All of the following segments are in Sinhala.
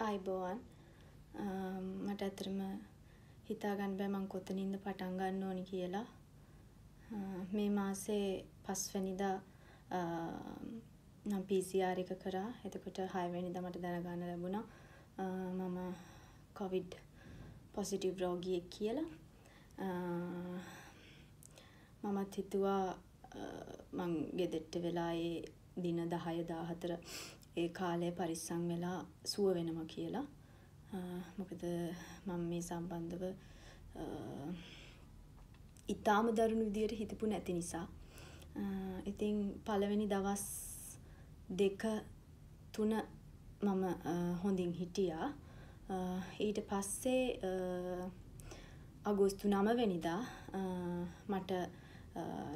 අයිබෝවන් මට ඇතරම හිතාගන්න බෑ මං කොතනින්ද පටන් ගන්න ඕනි කියලා. මේ මාසේ පස්වැනිදා මං PCR එක කරා. එතකොට හයවැනිදා මට දැනගන්න ලැබුණා මම කොවිඩ් පොසිටිව් රෝගියෙක් කියලා. මමත් හිතුවා මං ගෙදරට වෙලා ඒ දින දහය දාහතර ඒ කාලය පරිස්සම් වෙලා සුව වෙනවා කියලා. මොකද මම මේ සම්බන්ධව ඉතාම දරුණු විදියට හිතපු නැති නිසා. ඉතින් පළවෙනි දවස් දෙක තුන මම හොඳින් හිටියා. ඊට පස්සේ අගෝස්තු නවවෙනිදා මට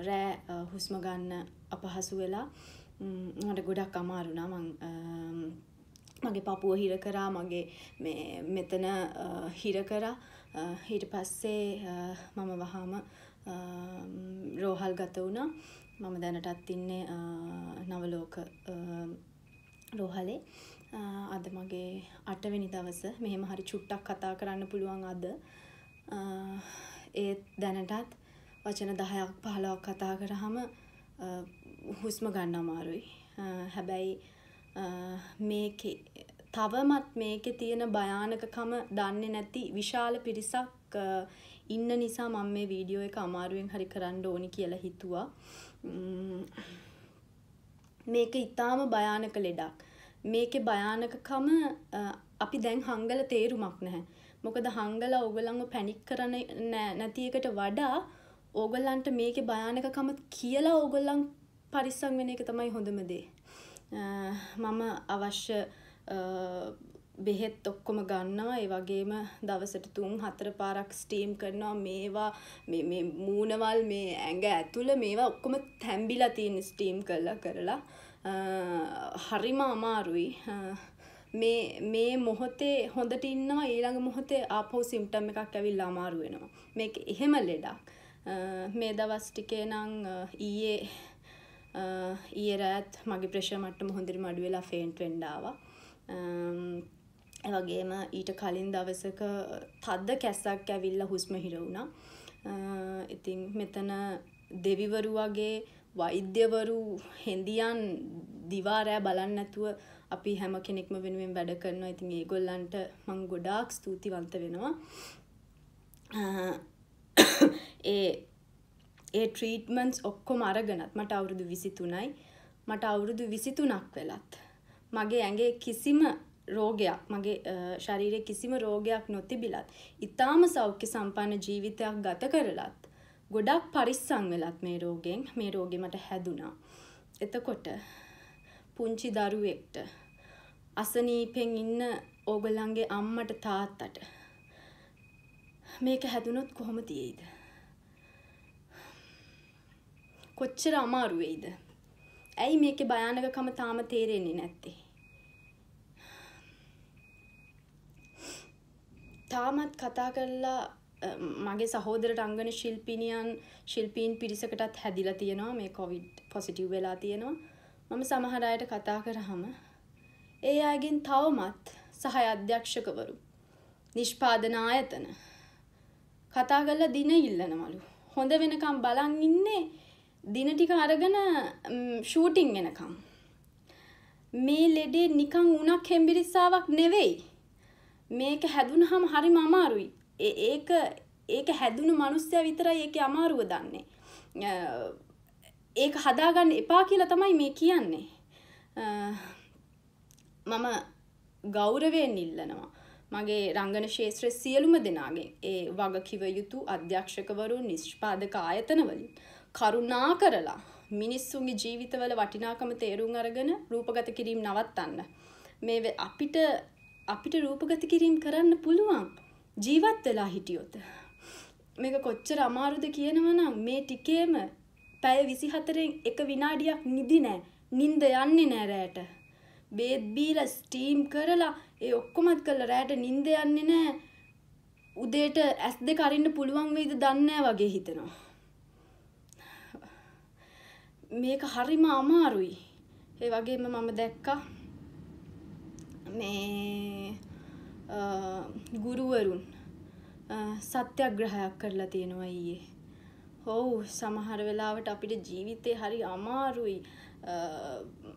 රෑ හුස්ම ගන්න අපහසු වෙලා මට ගොඩක් අමාරු වුණා. මං මගේ පපුව හිර කරා මගේ මෙතන හිර කරා. ඊට පස්සේ මම වහාම රෝහල් ගත වුණා. මම දැනටත් ඉන්නේ නවලෝක රෝහලේ. අද මගේ අටවෙනි දවස. මෙහෙම හරි චුට්ටක් කතා කරන්න පුළුවන් අද. ඒත් දැනටත් වචන දහයක් පහළොවක් කතා කරාම හුස්ම ගන්න අමාරුයි. හැබැයි මේකේ තවමත් මේකේ තියෙන භයානකකම දන්නේ නැති විශාල පිරිසක් ඉන්න නිසා මම මේ වීඩියෝ එක අමාරුවෙන් හරි කරන්න ඕනි කියලා හිතුවා. මේක ඉතාම භයානක ලෙඩක්. මේකේ භයානකකම අපි දැන් හංගල තේරුමක් නැහැ. මොකද හංගලා ඕගොල්ලන්ව පැනික් කරන්නේ නැති එකට වඩා ඕගොල්ලන්ට මේකේ භයානකකම කියලා ඕගොල්ලන් පරිස්සම් වෙන එක තමයි හොඳම දේ. මම අවශ්‍ය බෙහෙත් ඔක්කොම ගන්නවා. ඒ වගේම දවසට තුන් හතර පාරක් ස්ටීම් කරනවා. මේවා මේ මූණවල් මේ ඇඟ ඇතුළ මේවා ඔක්කොම තැම්බිලා තියෙන ස්ටීම් කරලා කරලා. හරිම අමාරුයි. මේ මේ මොහොතේ හොඳට ඉන්නවා ඊළඟ මොහොතේ ආපහු සිම්ටම් එකක් ඇවිල්ලා අමාරු වෙනවා. මේක එහෙම ලෙඩක්. මේ දවස් ටිකේ නම් ඊයේ ඊයේ රෑත් මගේ ප්‍රෙෂර් මට්ටම හොඳටම අඩු වෙලා ෆේන්ට් වෙන්න ආවා. ඒ වගේම ඊට කලින් දවසක තද්ද කැස්සක් ඇවිල්ලා හුස්ම හිර වුණා. ඉතින් මෙතන දෙවිවරු වගේ වෛද්‍යවරු හෙදියන් දිවා රෑ බලන්නේ නැතුව අපි හැම කෙනෙක්ම වෙනුවෙන් වැඩ කරනවා. ඉතින් ඒගොල්ලන්ට මම ගොඩාක් ස්තුතිවන්ත වෙනවා. ඒ ඒ ට්‍රීට්මන්ට්ස් ඔක්කොම අරගෙනත් මට අවුරුදු 23යි. මට අවුරුදු 23ක් වෙලත් මගේ ඇඟේ කිසිම රෝගයක් මගේ ශරීරයේ කිසිම රෝගයක් නොතිබිලත් ඊටාම සෞඛ්‍ය සම්පන්න ජීවිතයක් ගත කරලත් ගොඩක් පරිස්සම් වෙලත් මේ රෝගෙන් මේ රෝගෙ මට හැදුනා. එතකොට පුංචි දරුවෙක්ට අසනීපෙන් ඉන්න ඕගොල්ලන්ගේ අම්මට තාත්තට මේක හැදුනොත් කොහොම තියෙයිද? කොච්චර අමාරු වෙයිද? ඇයි මේකේ භයානකකම තාම තේරෙන්නේ නැත්තේ? තාමත් කතා කරලා මගේ සහෝදර රංගන ශිල්පිනියන් ශිල්පීන් පිරිසකටත් හැදිලා තියෙනවා මේ කොවිඩ් පොසිටිව් වෙලා තියෙනවා. මම සමහර අයට කතා කරාම ඒ අයගෙන් තවමත් සහය අධ්‍යක්ෂකවරු නිෂ්පාදන ආයතන කතා කරලා දින ඉල්ලනවලු. හොඳ වෙනකම් බලන් ඉන්නේ දින ටික අරගෙන ෂූටිං එනකම්. මේ ලෙඩේ නිකන් උණක් හෙම්බිරිස්සාවක් නෙවෙයි. මේක හැදුනහම හරිම අමාරුයි. ඒක ඒක හැදුණු මිනිස්සයා විතරයි ඒකේ අමාරුව දන්නේ. ඒක හදාගන්න එපා කියලා තමයි මේ කියන්නේ. මම ගෞරවයෙන් ඉල්ලනවා. මගේ රංගන ශේත්‍ර සියලුම දෙනාගෙන් ඒ වගකිව යුතු අධ්‍යක්ෂකවරු නිෂ්පාදක ආයතනවලින් කරුණා කරලා මිනිස්සුන්ගේ ජීවිතවල වටිනාකම තේරුම් අරගෙන රූපගත කිරීම නවත්තන්න. මේ අපිට අපිට රූපගත කිරීම කරන්න පුළුවන් ජීවත් වෙලා හිටියොත්. මේක කොච්චර අමාරුද කියනවනම් මේ ටිකේම පැය විසිහතරෙන් එක විනාඩියක් නිදි නෑ නින්ද යන්නේ නෑ රෑට. බේත් බීලා ස්ටීම් කරලා ඒ ඔක්කොමත් කළා රෑට නිින්ද යන්නේ නැහැ. උදේට ඇස් දෙක අරින්න පුළුවන් වෙයිද දන්නේ වගේ හිතෙනවා. මේක හරිම අමාරුයි. ඒ වගේම මම දැක්කා මේ ගුරුවරුන් සත්‍යග්‍රහයක් කරලා තියෙනවා ඊයේ. ඔව් සමහර වෙලාවට අපිට ජීවිතේ හරි අමාරුයි.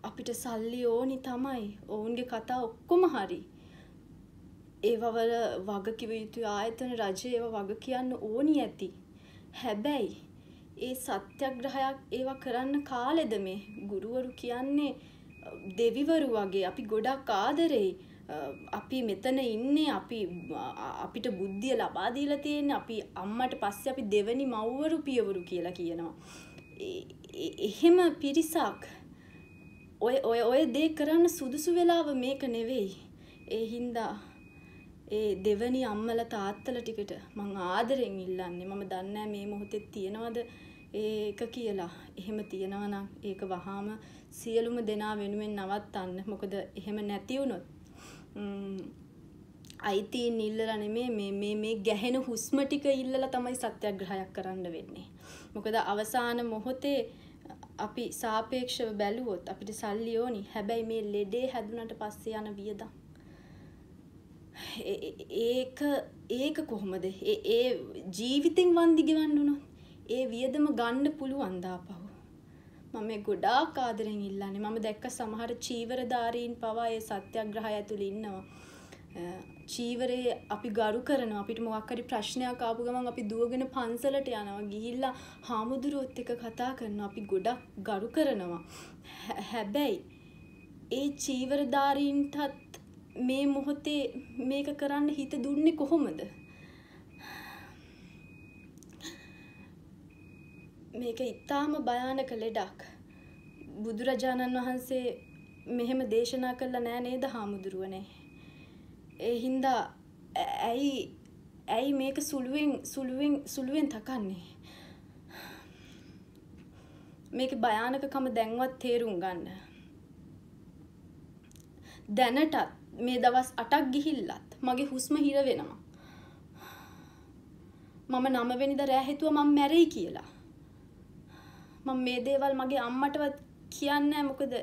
අපිට සල්ලි ඕනි තමයි. ඔවුන්ගේ කතා ඔක්කොම හරි. ඒවවල වගකිව යුතු ආයතන රජය ඒව වග කියන්න ඕනි ඇති. හැබැයි ඒ සත්‍යග්‍රහයක් ඒවා කරන්න කාලෙද මේ ගුරුවරු කියන්නේ දෙවිවරු වගේ අපි ගොඩක් ආදරෙයි. අපි මෙතන ඉන්නේ අපි අපිට බුද්ධිය ලබා දීලා තියෙන්නේ අපි අම්මට පස්සේ අපි දෙවනි මව්වරු පියවරු කියලා කියනවා. එහෙම පිරිසක් ඔය ඔය ඔය දේ කරන්න සුදුසු වෙලාව මේක නෙවෙයි. ඒ හින්දා ඒ දෙවනි අම්මල තාත්තල ටිකට මං ආදරෙන් ඉල්ලන්නේ මම දන්නේ මේ මොහොතේ තියනවද ඒක කියලා. එහෙම තියනවා නම් ඒක වහාම සියලුම දෙනා වෙනුවෙන් නවත්තන්න. මොකද එහෙම නැති වුණොත් අයිතීන් ඉල්ලලා නෙමේ මේ මේ මේ ගැහෙන හුස්ම ටික ඉල්ලලා තමයි සත්‍යග්‍රහයක් කරන්න වෙන්නේ. මොකද අවසාන මොහොතේ අපි සාපේක්ෂව බැලුවොත් අපිට සල්ලි ඕනි. හැබැයි මේ ලෙඩේ හැදුනට පස්සේ යන වියදම් ඒක ඒක කොහොමද? ඒ ඒ ජීවිතෙන් වන්දි ගෙවන්න උනොත් ඒ වියදම ගන්න පුළුවන් දාපහු. මම මේ ගොඩාක් ආදරෙන් ඉල්ලන්නේ. මම දැක්ක සමහර චීවරධාරීන් පවා ඒ සත්‍යග්‍රහය ඇතුළේ ඉන්නවා. චීවරේ අපි ගරු කරනවා අපිට මොකක් හරි ප්‍රශ්නයක් ආපු ගමන් අපි දුවගෙන පන්සලට යනවා ගිහිල්ලා හාමුදුරුවොත් එක්ක කතා කරනවා අපි ගොඩක් ගරු කරනවා හැබැයි ඒ චීවරධාරීන්ටත් මේ මොහොතේ මේක කරන්න හිත දුන්නේ කොහොමද මේක ඉතාම භයානක ලෙඩක්. බුදුරජාණන් වහන්සේ මෙහෙම දේශනා කළා නෑ නේද හාමුදුරුවනේ? ඒ හින්දා ඇයි ඇයි මේක සුළුවෙන් සුළුවෙන් සුළුවෙන් තකන්නේ? මේක භයානකකම දැන්වත් තේරුම් ගන්න. දැනටත් මේ දවස් අටක් ගිහිල්ලත් මගේ හුස්ම හිර වෙනවා. මම නමවෙනිද රෑ හිතුවා මම මැරෙයි කියලා. මම මේ දේවල් මගේ අම්මටවත් කියන්නේ මොකද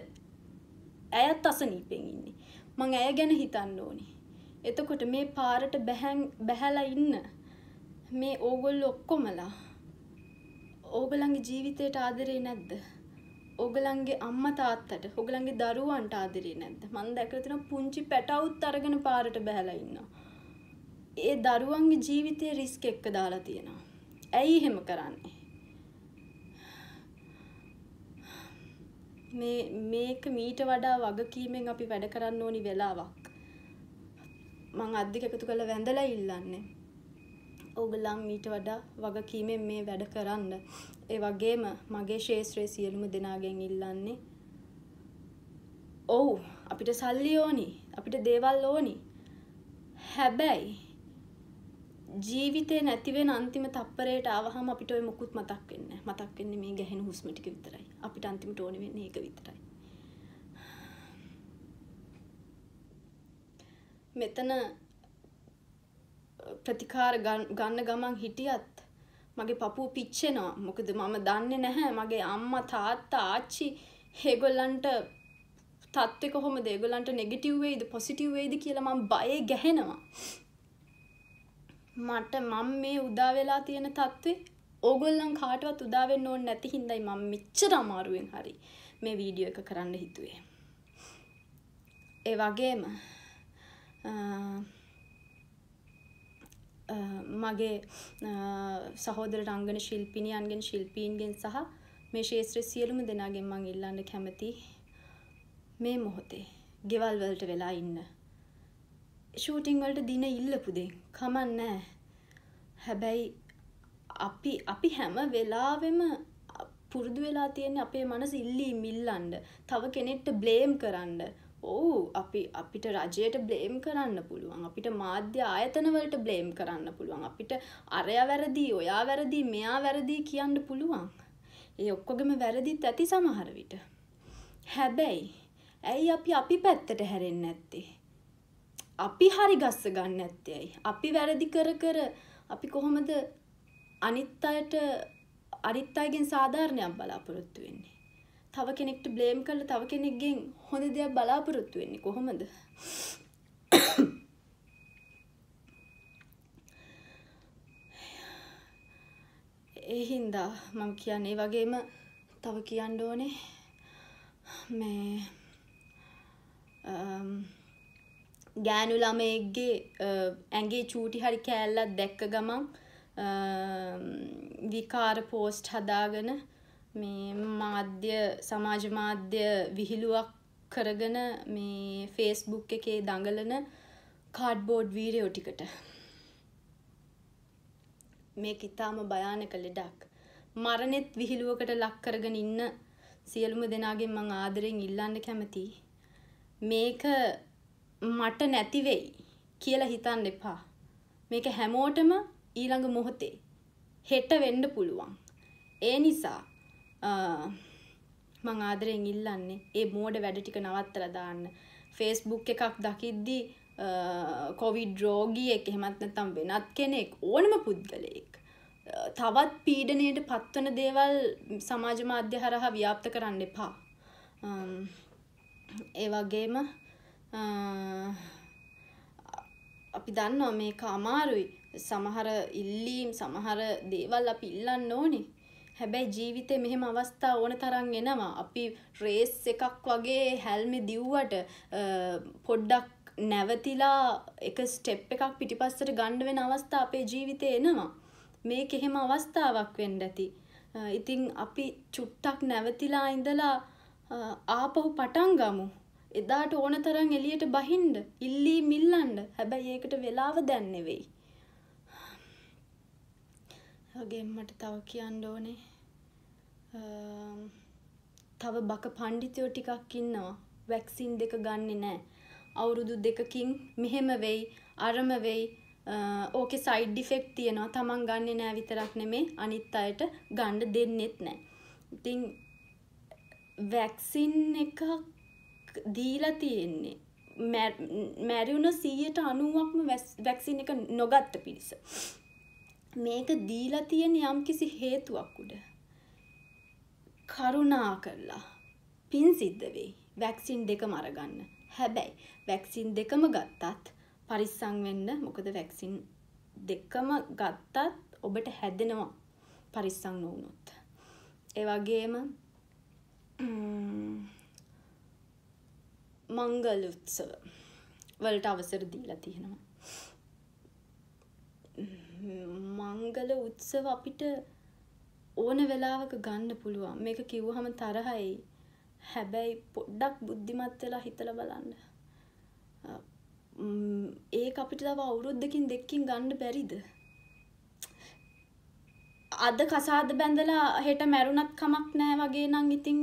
ඇයත් අසනීපෙන් ඉන්නේ මං ඇය ගැන හිතන්න ඕනි එතකොට මේ පාරට බැහැන් බැහැලා ඉන්න මේ ඕගොල්ලෝ ඔක්කොමලා ඕගලන්ගේ ජීවිතයට ආදරේ නැද්ද? ඕගලන්ගේ අම්මා තාත්තට, ඕගලන්ගේ දරුවන්ට ආදරේ නැද්ද? මම දැකලා තියෙනවා පුංචි පැටවුත් අරගෙන පාරට බැහැලා ඉන්නවා. ඒ දරුවන්ගේ ජීවිතේ රිස්ක් එක්ක දාලා තියෙනවා. ඇයි එහෙම කරන්නේ? මේ මේක මීට වඩා වගකීමෙන් අපි වැඩ කරන්න ඕනි වෙලාවක්. මං අත් දෙක එකතු කරලා වැඳලා ඉල්ලන්නේ. ඕගොල්ලන් මීට වඩා වගකීමෙන් මේ වැඩ කරන්න. ඒ වගේම මගේ ශේෂ්ත්‍රයේ සියලුම දෙනාගෙන් ඉල්ලන්නේ ඔව් අපිට සල්ලි ඕනි අපිට දේවල් ඕනි හැබැයි ජීවිතේ නැති වෙන අන්තිම තප්පරයට ආවහම අපිට ඔය මුකුත් මතක් වෙන්නේ මතක් වෙන්නේ මේ ගැහෙන හුස්ම ටික විතරයි අපිට අන්තිමට ඕනේ වෙන්නේ ඒක විතරයි. මෙතන ප්‍රතිකාර ගන්න ගමන් හිටියත් මගේ පපුව පිච්චෙනවා. මොකද මම දන්නේ නැහැ. මගේ අම්මා තාත්තා ආච්චි ඒගොල්ලන්ට තත්ත්වය කොහොමද? ඒගොල්ලන්ට නෙගටිව් වෙයිද පොසිටිව් වෙයිද කියලා මම බයේ ගැහෙනවා. මට මම මේ උදා වෙලා තියෙන තත්ත්වේ ඕගොල්ලන් කාටවත් උදා වෙන්න ඕනේ නැති හින්දායි මම මෙච්චර අමාරුවෙන් හරි මේ වීඩියෝ එක කරන්න හිතුවේ ඒ වගේම මගේ සහෝදර රංගන ශිල්පිනියන්ගෙන් ශිල්පීන්ගෙන් සහ මේ ශේත්‍ර සියලුම දෙනාගෙන් මං ඉල්ලන්න කැමති මේ මොහොතේ ගෙවල් වලට වෙලා ඉන්න. ෂූටිං වලට දින ඉල්ලපුදේ කමන්නෑ. හැබැයි අපි අපි හැම වෙලාවෙම පුරුදු වෙලා තියෙන අපේ මනස ඉල්ලී මිල්ලන්ඩ තව කෙනෙක්ට බ්ලේම් කරන්න. ඔවු අපි අපිට රජයට බ්ලේම් කරන්න පුළුවන්. අපිට මාධ්‍ය ආයතනවලට බ්ලේම් කරන්න පුළුවන්. අපිට අරය වැරදි ඔයා වැරදි මෙයා වැරදි කියන්න පුළුවන්. ඒ ඔක්කොගම වැරදිත් ඇති සමහර විට. හැබැයි ඇයි අපි අපි පැත්තට හැරෙන්න ඇත්තේ අපි හරි ගස්ස ගන්න ඇත්තේයි අපි වැරදි කර කර අපි කොහොමද අනිත් අයට අනිත් අයගෙන් සාධාරණයක් බලාපොරොත්තු වෙන්නේ. තව කෙනෙක්ට බ්ලේම් කරලා තව කෙනෙක්ගෙන් හොඳ දෙයක් බලාපොරොත්තු වෙන්නේ කොහොමද? ඒ හින්දා මම කියන්නේ වගේම තව කියන්න ඕනේ මේ ගෑනු ළමයෙක්ගේ ඇගේ චූටි හරි කෑල්ලක් දැක්ක ගමන් විකාර පෝස්ට් හදාගෙන මේ මාධ්‍ය සමාජ මාධ්‍ය විහිළුවක් කරගෙන මේ ෆේස්බුක් එකේ දඟලන කාඩ්බෝඩ් වීරයෝ ටිකට මේක ඉතාම භයානක ලෙඩක්. මරණෙත් විහිළුවකට ලක් කරගෙන ඉන්න සියලුම දෙනාගෙන් මං ආදරෙන් ඉල්ලන්න කැමතියි. මේක මට නැති වෙයි කියලා හිතන්න එපා. මේක හැමෝටම ඊළඟ මොහොතේ හෙට වෙන්න පුළුවන්. ඒ නිසා මං ආදරෙන් ඉල්ලන්නේ ඒ මෝඩ වැඩ ටික නවත්තලා දාන්න. ෆේස්බුක් එකක් දකිද්දී කොවිඩ් රෝගියෙක් එහෙමත් නැත්නම් වෙනත් කෙනෙක් ඕනම පුද්ගලයෙක් තවත් පීඩනයට පත්වන දේවල් සමාජ මාධ්‍ය හරහා ව්‍යාප්ත කරන්න එපා. ඒ වගේම අපි දන්නවා මේක අමාරුයි. සමහර ඉල්ලීම් සමහර දේවල් අපි ඉල්ලන්න ඕනේ. හැබැයි ජීවිතේ මෙහෙම අවස්ථා ඕන තරම් එනවා. අපි රේස් එකක් වගේ හැල්මේ දිව්වට පොඩ්ඩක් නැවතිලා එක ස්ටෙප් එකක් පිටිපස්සට ගන්න වෙන අවස්ථා අපේ ජීවිතේ එනවා. මේක එහෙම අවස්ථාවක් වෙන්න ඇති. ඉතින් අපි චුට්ටක් නැවතිලා ඉඳලා ආපහු පටන් ගමු. එදාට ඕන තරම් එළියට බහින්න, ඉල්ලී මිල්ලන්න. හැබැයි ඒකට වෙලාව දැන් නෙවෙයි. වගේම මට තව කියන්න ඕනේ. තව බක පණ්ඩිතයෝ ටිකක් ඉන්නවා. වැක්සින් දෙක ගන්නෙ නෑ. අවුරුදු දෙකකින් මෙහෙම වෙයි අරම වෙයි. ඕකේ සයිඩ් ඩිෆෙක්ට් තියෙනවා. තමන් ගන්නෙ නෑ විතරක් නෙමේ අනිත් අයට ගන්න දෙන්නෙත් නෑ. ඉතින් වැක්සින් එකක් දීලා තියෙන්නේ. මැරුණ සීයට අනුවක්ම වැක්සින් එක නොගත්ත පිරිස. මේක දීලා තියෙන යම්කිසි හේතුවක් උඩ කරුණා කරලා පින් සිද්ධ වෙයි. වැක්සින් දෙකම අරගන්න. හැබැයි වැක්සින් දෙකම ගත්තත් පරිස්සම් වෙන්න. මොකද වැක්සින් දෙකම ගත්තත් ඔබට හැදෙනවා පරිස්සම් නොවුනොත්. ඒ වගේම මංගල උත්සව වලට අවසර දීලා තියෙනවා. මංගල උත්සව අපිට ඕන වෙලාවක ගන්න පුළුවන්. මේක කිව්වහම තරහයි. හැබැයි පොඩ්ඩක් බුද්ධිමත් වෙලා හිතලා බලන්න. ඒක අපිට තව අවුරුද්දකින් දෙකකින් ගන්න බැරිද? අද කසාද බැඳලා හෙට මැරුණත් කමක් නෑ වගේ නම් ඉතින්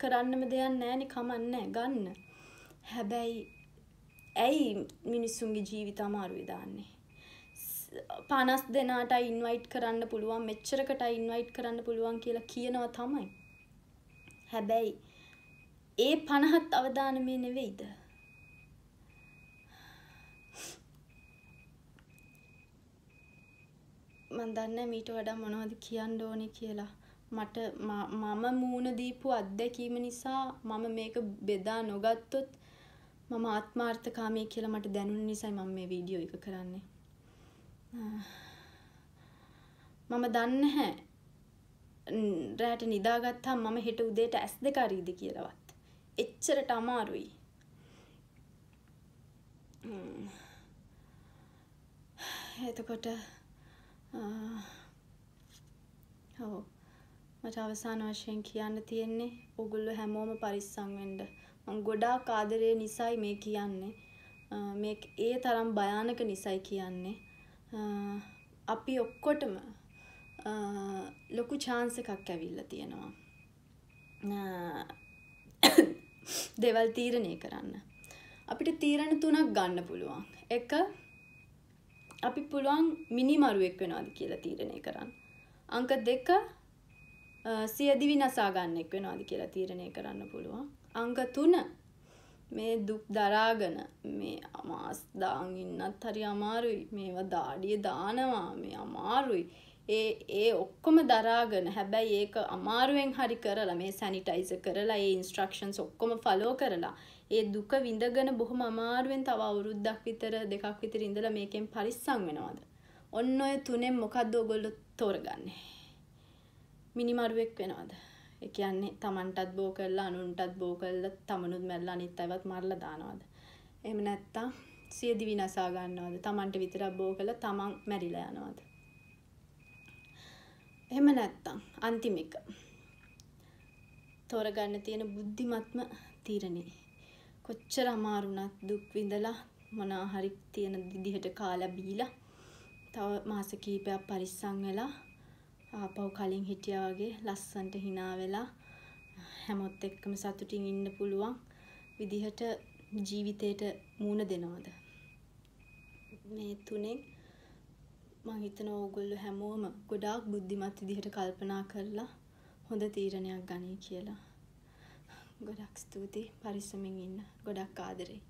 කරන්නම දෙයක් නෑනේ කමන්නේ ගන්න. හැබැයි ඇයි මිනිස්සුන්ගේ ජීවිත අමාරුවේ දාන්නේ? පනස් දෙනාට ඉන්වයිට් කරන්න පුළුවන් මෙච්චරකට ඉන්වයිට් කරන්න පුළුවන් කියලා කියනවා තමයි. හැබැයි ඒ පණහත් අවධානමය නෙවෙයිද. මන් දන්න මීට වඩා මොනවද කියන්න ඕනේ කියලා. මට මම මූුණ දීපු අත්දැකීම නිසා මම මේක බෙදා නොගත්තොත් මම ආත්මාර්ථකාමී කියලා මට දැනුන නිසයි මම මේ වීඩියෝ එක කරන්නේ. මම දන්නේ නැහැ රෑට නිදාගත්තාම මම හෙට උදේට ඇස් දෙක අරීද කියලාවත්. එච්චරට අමාරුයි. එතකොට ඔව් මට අවසාන වශයෙන් කියන්න තියෙන්නේ ඔගොල්ලෝ හැමෝම පරිස්සම් වෙන්න. මම ගොඩාක් ආදරේ නිසායි මේ කියන්නේ. මේ ඒ තරම් භයානක නිසායි කියන්නේ. අපි ඔක්කොටම ලොකු chance එකක් ඇවිල්ලා තියෙනවා. දේවල් තීරණය කරන්න. අපිට තීරණ තුනක් ගන්න පුළුවන්. එක අපි පුළුවන් මිනිමරුවෙක් වෙනවාද කියලා තීරණය කරන්න. අංක දෙක සියදිවි නසා ගන්නෙක් වෙනවාද කියලා තීරණය කරන්න පුළුවන්. අංක තුන මේ දුක් දරාගෙන මේ අමාස් දාන් ඉන්නත් හරි අමාරුයි. මේවා දාඩිය දානවා මේ අමාරුයි. ඒ ඒ ඔක්කොම දරාගෙන හැබැයි ඒක අමාරුවෙන් හරි කරලා මේ සැනිටයිස කරලා ඒ ඉන්ස්ට්‍රක්ෂන්ස් ඔක්කොම ෆලෝ කරලා ඒ දුක විඳගෙන බොහොම අමාරුවෙන් තව අවුරුද්දක් විතර දෙකක් විතර ඉඳලා මේකෙන් පරිස්සම් වෙනවද? ඔන්න ඔය තුනෙන් මොකද්ද ඔයගොල්ලෝ තෝරගන්නේ? මිනිමරුවෙක් වෙනවද? ඒ කියන්නේ Tamanටත් බෝ කරලා අනුන්ටත් බෝ කරලා තමනුත් මැරලා අනිත් අයවත් මරලා දානවද? එහෙම නැත්තම් සියදිවි නසා ගන්නවද? Tamanට විතරක් බෝ කරලා Taman මැරිලා යනවද? එහෙම නැත්තම් අන්තිම එක. තෝරගන්න තියෙන බුද්ධිමත්ම තීරණේ. කොච්චර අමාරු වුණත් දුක් විඳලා මොනවා හරි තියෙන විදිහට කාලා බීලා තව මාස කිහිපයක් පරිස්සම් වෙලා ආපහු කලින් හිටියා වගේ ලස්සන්ට hina වෙලා හැමොත් එක්කම සතුටින් ඉන්න පුළුවන් විදිහට ජීවිතේට මූණ දෙනවද මේ තුනෙන් මං හිතනවා ඕගොල්ලෝ හැමෝම ගොඩාක් බුද්ධිමත් විදිහට කල්පනා කරලා හොඳ තීරණයක් ගනී කියලා. ගොඩක් ස්තුතියි පරිස්සමින් ඉන්න. ගොඩක් ආදරෙයි.